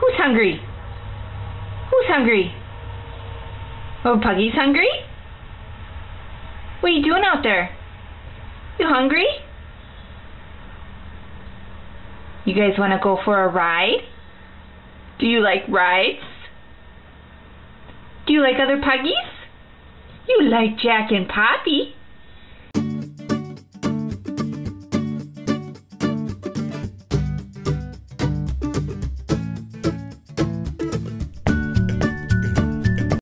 Who's hungry? Who's hungry? Oh, Puggy's hungry? What are you doing out there? You hungry? You guys want to go for a ride? Do you like rides? Do you like other puggies? You like Jack and Poppy.